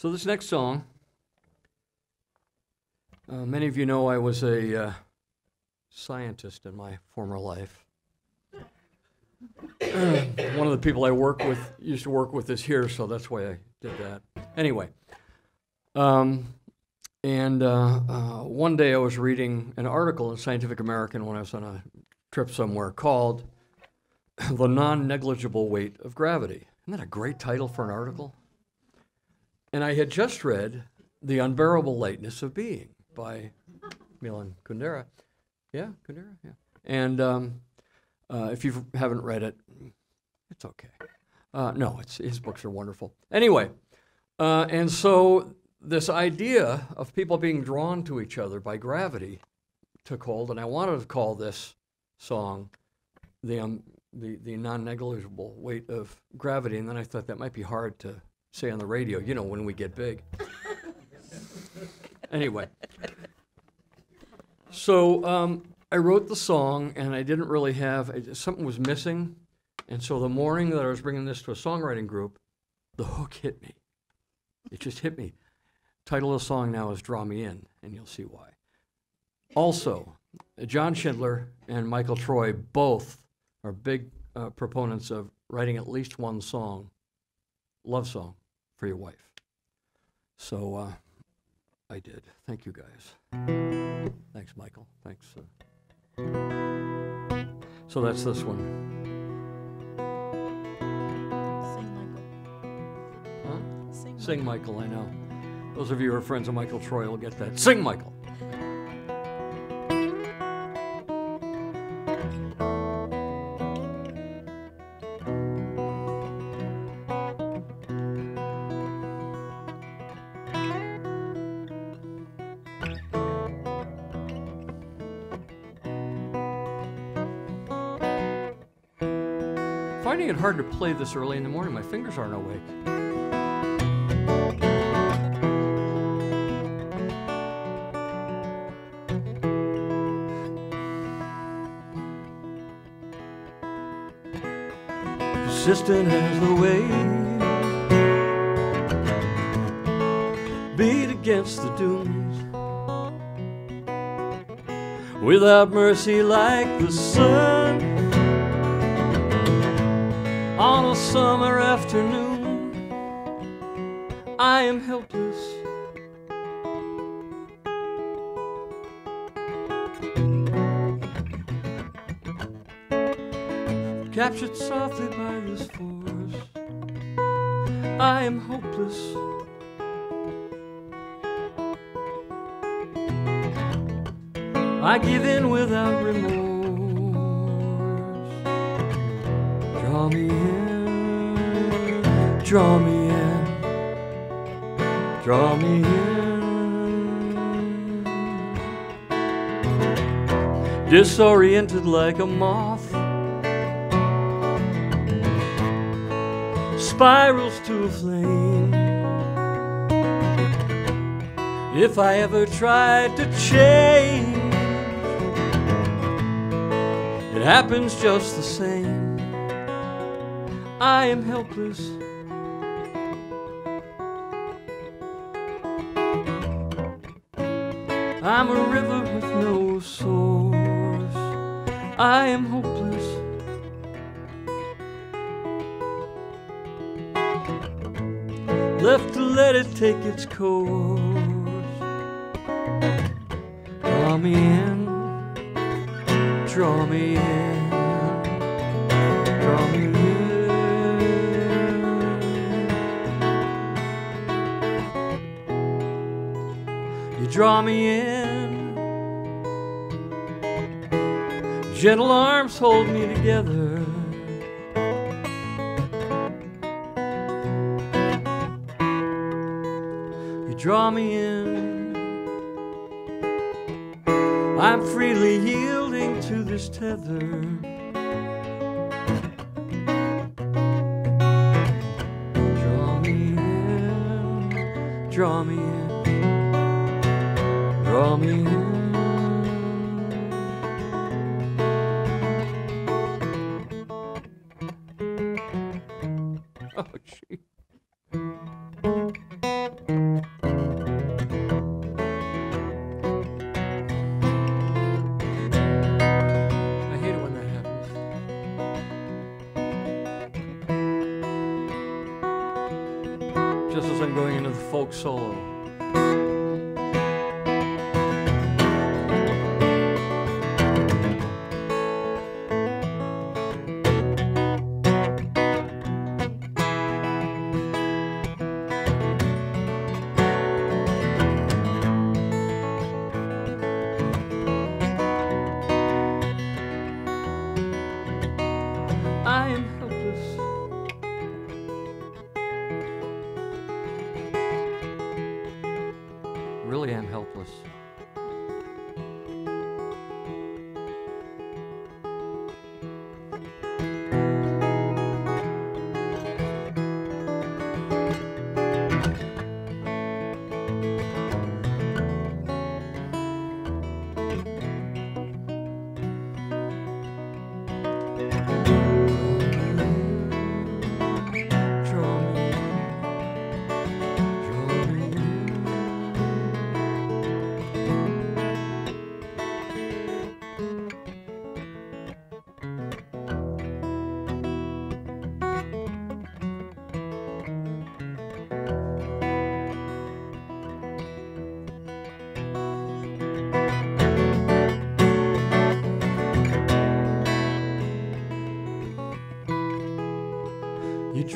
So this next song, uh, many of you know I was a uh, scientist in my former life. One of the people I work with used to work with is here, so that's why I did that. Anyway, um, and uh, uh, one day I was reading an article in Scientific American when I was on a trip somewhere called "The Non-Negligible Weight of Gravity." Isn't that a great title for an article? And I had just read The Unbearable Lightness of Being by Milan Kundera. Yeah, Kundera, yeah. And um, uh, if you haven't read it, it's okay. Uh, no, it's, his books are wonderful. Anyway, uh, and so this idea of people being drawn to each other by gravity took hold, and I wanted to call this song the, um, the, the non negligible weight of gravity, and then I thought that might be hard to say on the radio, you know, when we get big. anyway, so um, I wrote the song, and I didn't really have something was missing, and so the morning that I was bringing this to a songwriting group, the hook hit me. It just hit me. Title of the song now is "Draw Me In," and you'll see why. Also, John Schindler and Michael Troy both are big uh, proponents of writing at least one song, love song, for your wife. So uh, I did. Thank you guys. Thanks, Michael. Thanks. Uh. So that's this one. Sing, Michael. Huh? Sing, Sing, Michael, I know. Those of you who are friends of Michael Troy will get that. Sing, Michael. Hard to play this early in the morning. My fingers aren't awake. Persistent as the wave, beat against the dunes. Without mercy, like the sun summer afternoon. I am helpless. Captured softly by this force, I am hopeless. I give in without remorse. Draw me in, draw me in. Disoriented like a moth, spirals to a flame. If I ever tried to change, it happens just the same. I am helpless. I'm a river with no source. I am hopeless. Left to let it take its course. Draw me in, draw me in, draw me in. You draw me in. Gentle arms hold me together. You draw me in. I'm freely yielding to this tether. Draw me in, draw me in,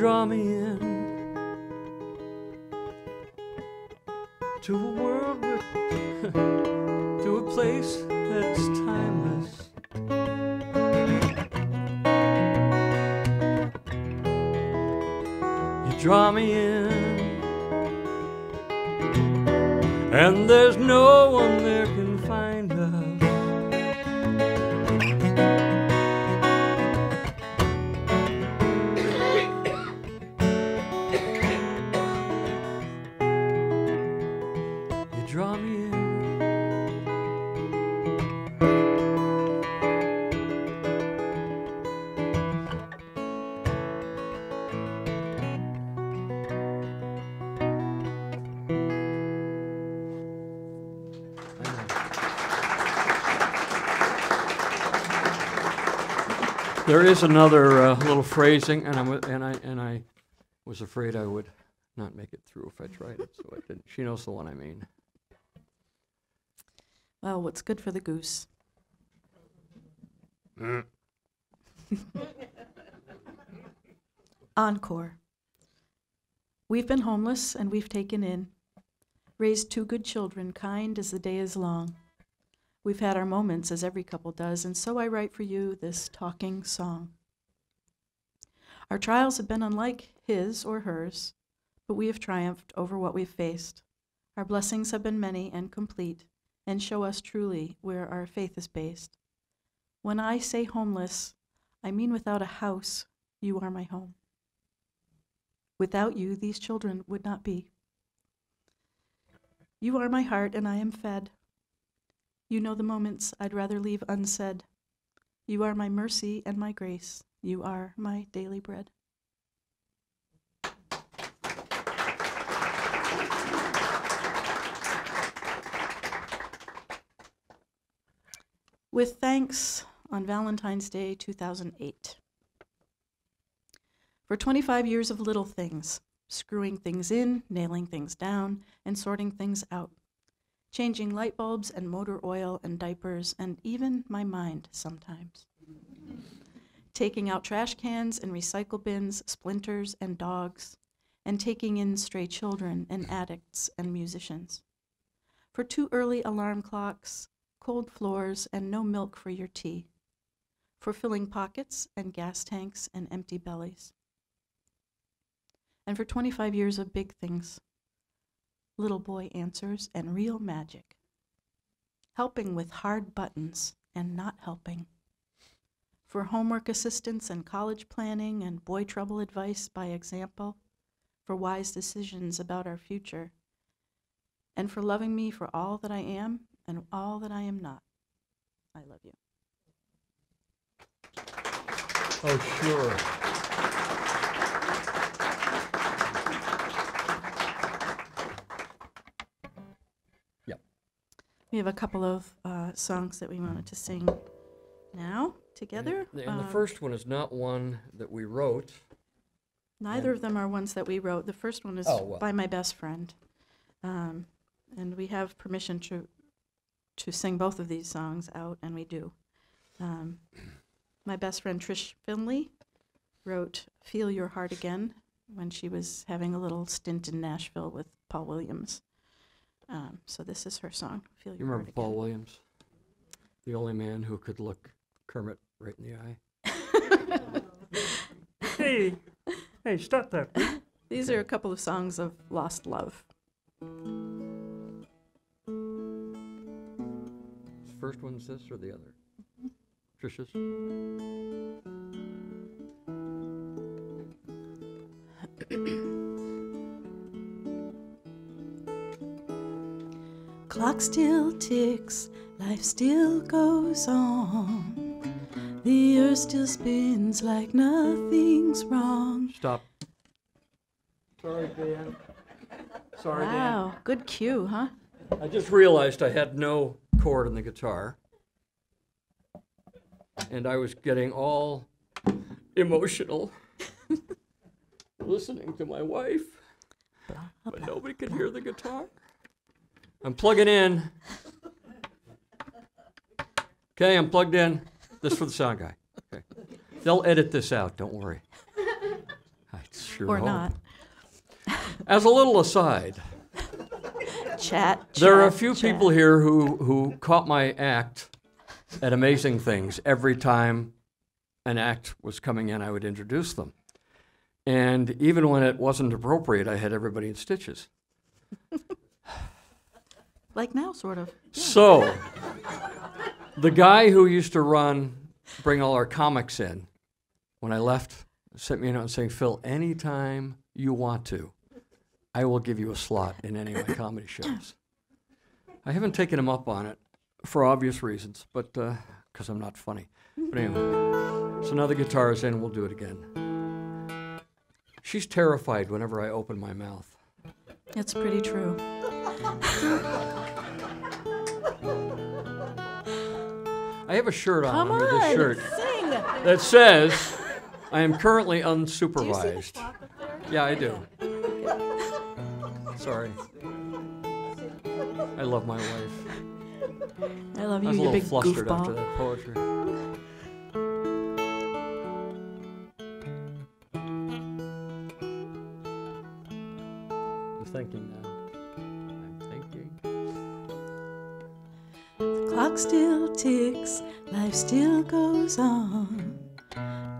draw me in to a world with, to a place that's timeless. You draw me in, and there's no one there There is another uh, little phrasing, and I'm and I and I was afraid I would not make it through if I tried it, so I didn't. She knows the one I mean. Well, what's good for the goose? Encore. We've been homeless and we've taken in, raised two good children, kind as the day is long. We've had our moments, as every couple does, and so I write for you this talking song. Our trials have been unlike his or hers, but we have triumphed over what we've faced. Our blessings have been many and complete, and show us truly where our faith is based. When I say homeless, I mean without a house, you are my home. Without you, these children would not be. You are my heart, and I am fed. You know the moments I'd rather leave unsaid. You are my mercy and my grace. You are my daily bread. With thanks on Valentine's Day 2008. For 25 years of little things, screwing things in, nailing things down, and sorting things out, changing light bulbs and motor oil and diapers, and even my mind sometimes. taking out trash cans and recycle bins, splinters and dogs, and taking in stray children and addicts and musicians. For too early alarm clocks, cold floors, and no milk for your tea. For filling pockets and gas tanks and empty bellies. And for 25 years of big things little boy answers and real magic. Helping with hard buttons and not helping. For homework assistance and college planning and boy trouble advice by example. For wise decisions about our future. And for loving me for all that I am and all that I am not. I love you. Oh, sure. We have a couple of uh, songs that we wanted to sing now together. And the Um, first one is not one that we wrote. Neither of them are ones that we wrote. The first one is Oh, well. by my best friend. Um, and we have permission to, to sing both of these songs out, and we do. Um, my best friend Trish Finley wrote Feel Your Heart Again when she was having a little stint in Nashville with Paul Williams. Um, so this is her song, Feel You remember Heart Paul Williams? The only man who could look Kermit right in the eye. Hey, hey, stop that. These are a couple of songs of lost love. First one's this or the other? Trisha's? Clock still ticks, life still goes on. The earth still spins like nothing's wrong. Stop. Sorry, Dan. Sorry, Dan. Wow, good cue, huh? I just realized I had no chord in the guitar. And I was getting all emotional listening to my wife, but nobody could hear the guitar. I'm plugging in. Okay, I'm plugged in. This for the sound guy. Okay. They'll edit this out, don't worry. I sure Or hope. not. As a little aside, Chat. there are a few chat. people here who, who caught my act at Amazing Things. Every time an act was coming in, I would introduce them. And even when it wasn't appropriate, I had everybody in stitches. Like now, sort of. So, the guy who used to run, bring all our comics in, when I left, sent me a note saying, Phil, anytime you want to, I will give you a slot in any of my comedy shows. I haven't taken him up on it for obvious reasons, but uh, because I'm not funny. But anyway, so now the guitar is in, we'll do it again. She's terrified whenever I open my mouth. It's pretty true. I have a shirt on Come under on, this shirt. sing. that says, I am currently unsupervised. Yeah, I do. Sorry. I love my wife. I love I you, was a little big flustered after goofball. that poetry. I'm thinking now. Clock still ticks, life still goes on.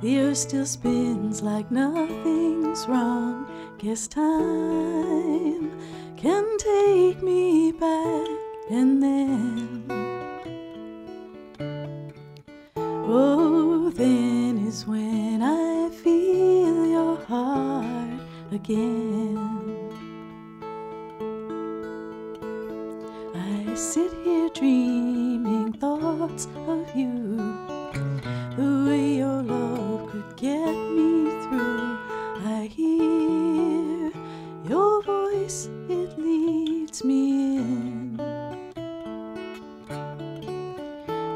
The earth still spins like nothing's wrong. Guess time can take me back and then. Oh, then is when I feel your heart again. Leads me in.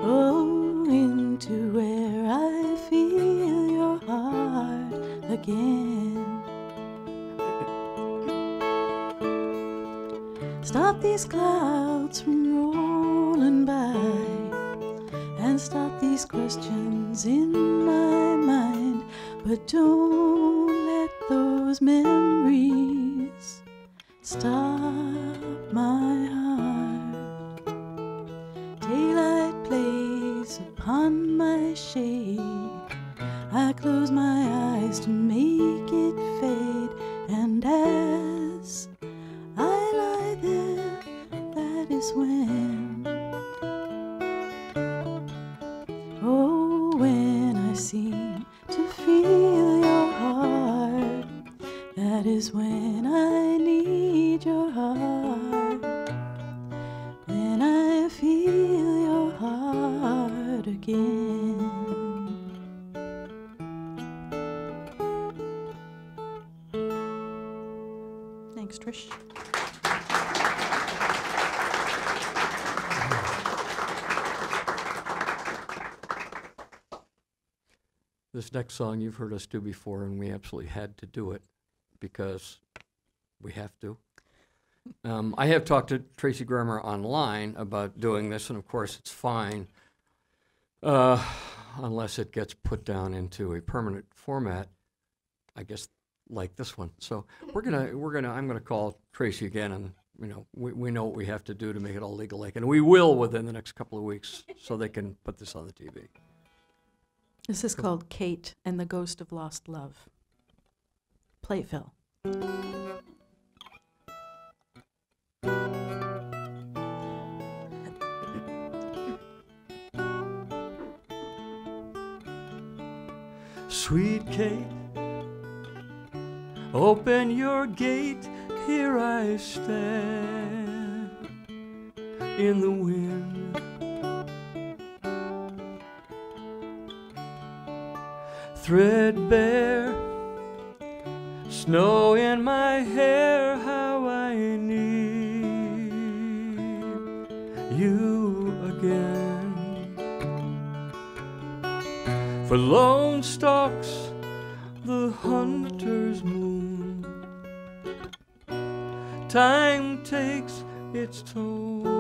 Oh, into where I feel your heart again. Stop these clouds from rolling by and stop these questions in my mind. But don't let those memories when I seem to feel your heart, that is when I need your heart. When I feel your heart again. Thanks, Trish. This next song you've heard us do before, and we absolutely had to do it because we have to. Um, I have talked to Tracy Grammer online about doing this, and of course, it's fine uh, unless it gets put down into a permanent format. I guess like this one. So we're gonna we're gonna I'm gonna call Tracy again, and you know we, we know what we have to do to make it all legal like, and we will within the next couple of weeks, so they can put this on the TV. This is called Kate and the Ghost of Lost Love. Play, Phil. Sweet Kate, open your gate, here I stand in the wind. Threadbare, snow in my hair, how I need you again. For lone stalks the hunter's moon. Time takes its toll.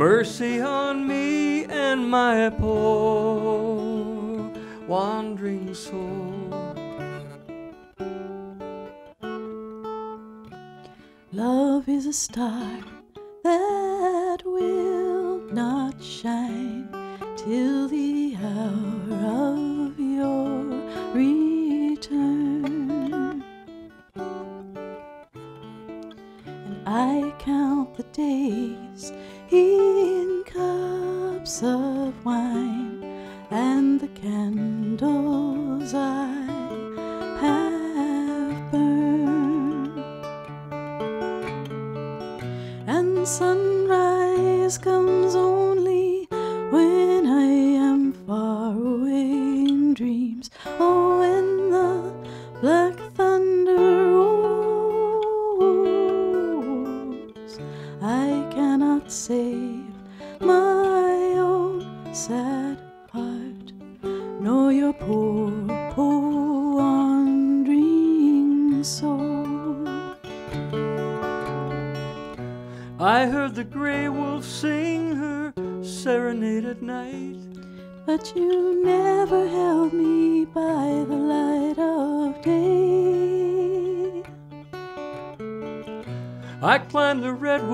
Mercy on me and my poor wandering soul. Love is a star sunrise comes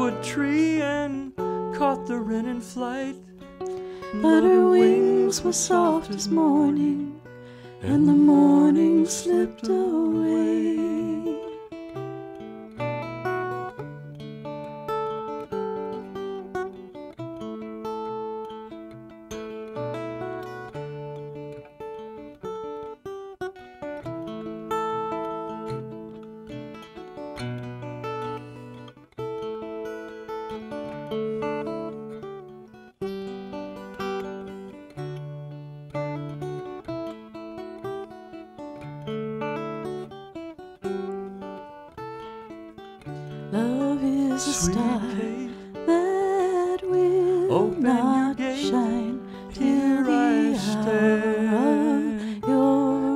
redwood tree and caught the wren in flight. But her wings were soft as morning, and the morning slipped away.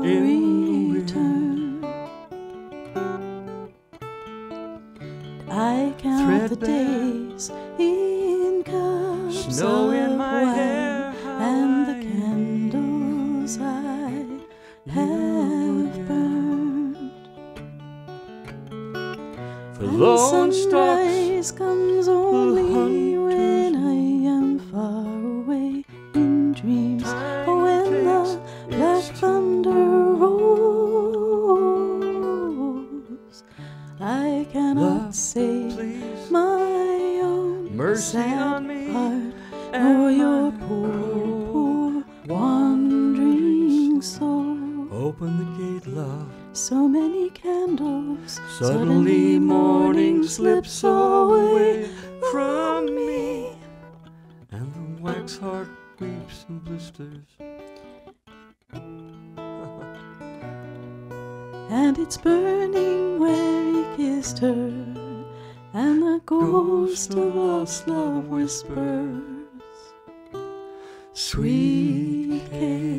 In and blisters. And it's burning where he kissed her. and the ghost of lost love whispers, Sweet Kate.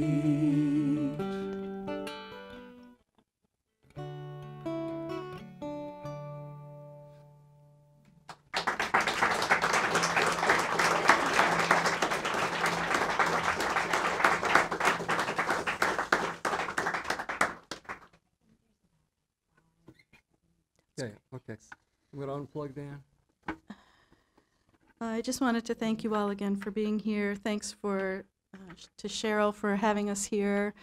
I just wanted to thank you all again for being here. Thanks for, uh, to Cheryl for having us here,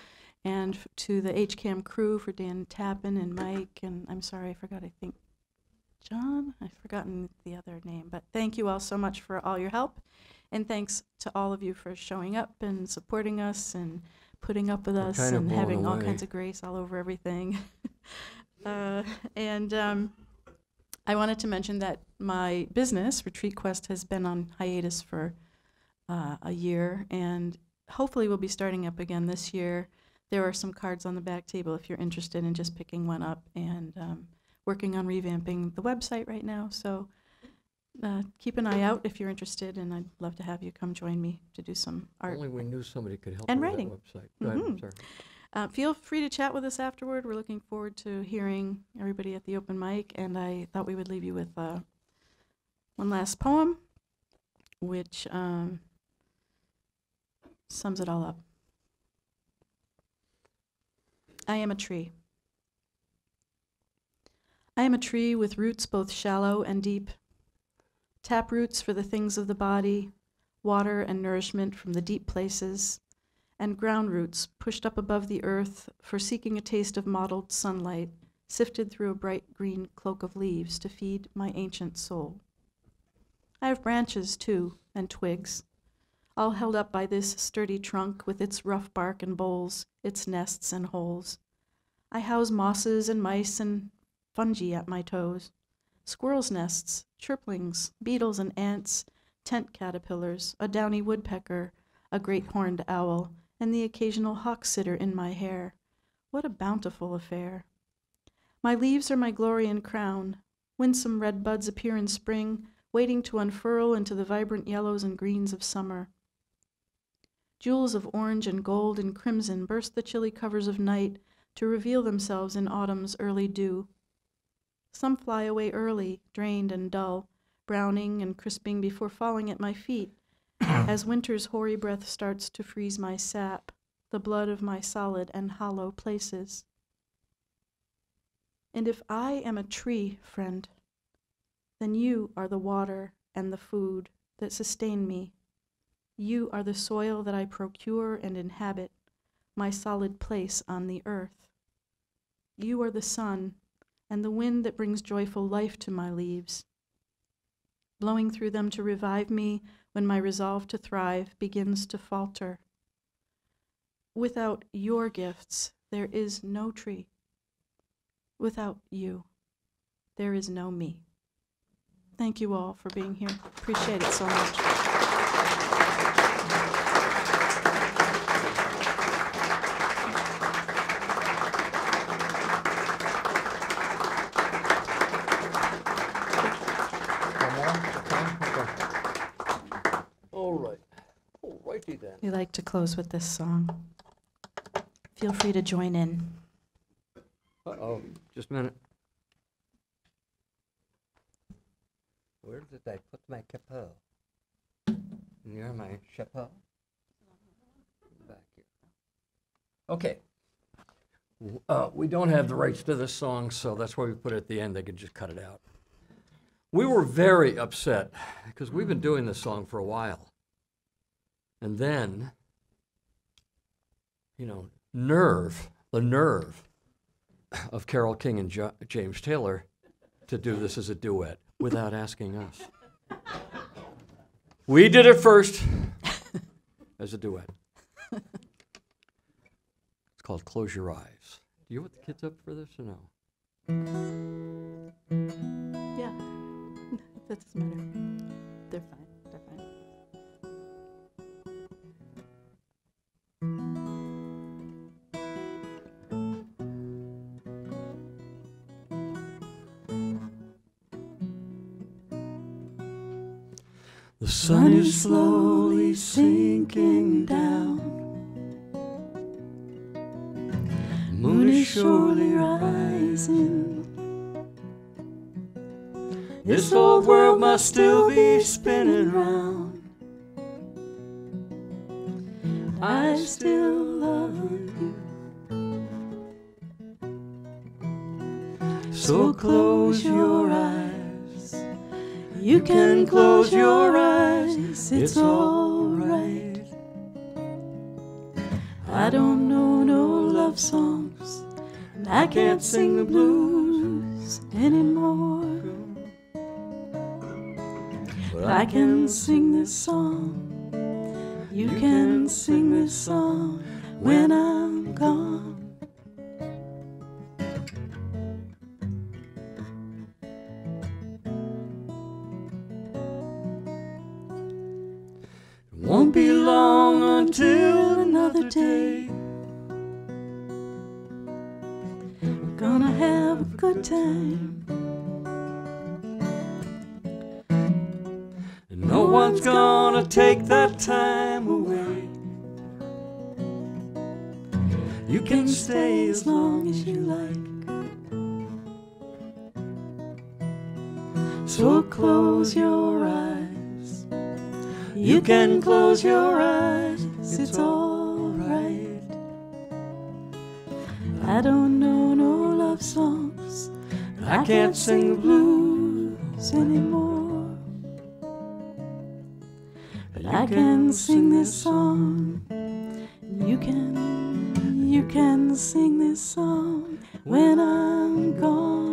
and f- to the HCAM crew for Dan Tappan and Mike, and I'm sorry, I forgot, I think, John? I've forgotten the other name, but thank you all so much for all your help. And thanks to all of you for showing up and supporting us and putting up with We're us and having all kinds of grace all over everything. uh, and um, I wanted to mention that my business, Retreat Quest, has been on hiatus for uh, a year and hopefully we'll be starting up again this year. There are some cards on the back table if you're interested in just picking one up and um, working on revamping the website right now. So uh, keep an eye out if you're interested, and I'd love to have you come join me to do some art. Only we knew somebody could help And writing. website. Go ahead, I'm Mhm. sorry. Uh, feel free to chat with us afterward. We're looking forward to hearing everybody at the open mic, and I thought we would leave you with uh, one last poem, which um, sums it all up. I am a tree. I am a tree with roots both shallow and deep, tap roots for the things of the body, water and nourishment from the deep places and ground roots pushed up above the earth for seeking a taste of mottled sunlight, sifted through a bright green cloak of leaves to feed my ancient soul. I have branches, too, and twigs, all held up by this sturdy trunk with its rough bark and boles, its nests and holes. I house mosses and mice and fungi at my toes, squirrels' nests, chirplings, beetles and ants, tent caterpillars, a downy woodpecker, a great horned owl, and the occasional hawk sitter in my hair. What a bountiful affair! My leaves are my glory and crown. Winsome red buds appear in spring, waiting to unfurl into the vibrant yellows and greens of summer. Jewels of orange and gold and crimson burst the chilly covers of night to reveal themselves in autumn's early dew. Some fly away early, drained and dull, browning and crisping before falling at my feet as winter's hoary breath starts to freeze my sap, the blood of my solid and hollow places. And if I am a tree, friend, then you are the water and the food that sustain me. You are the soil that I procure and inhabit, my solid place on the earth. You are the sun and the wind that brings joyful life to my leaves, blowing through them to revive me when my resolve to thrive begins to falter. Without your gifts, there is no tree. Without you, there is no me. Thank you all for being here. Appreciate it so much. One more? Okay, okay. All right. All righty then. We like to close with this song. Feel free to join in. Uh-oh, just a minute. Where did I put my capo? Near my chapeau. Back here. Okay. Uh, we don't have the rights to this song, so that's why we put it at the end. They could just cut it out. We were very upset because we've been doing this song for a while. And then, you know, nerve, the nerve of Carole King and Jo- James Taylor to do this as a duet without asking us. We did it first as a duet. It's called Close Your Eyes. Do you want the kids up for this or no? Yeah, that doesn't matter. They're fine. The sun is slowly sinking down. Moon is surely rising. This old world must still be spinning round. I still love you. So close your eyes. You can close your eyes. It's alright. I don't know no love songs. and I can't sing the blues anymore. But I can sing this song. You can sing this song when I'm gone. Won't be long until another day. We're gonna have a good time. And no one's gonna take that time away. You can stay as long as you like. So close your eyes. You can close your eyes. It's alright. I don't know no love songs. I can't sing the blues anymore. But I can sing this song. You can, you can sing this song when I'm gone.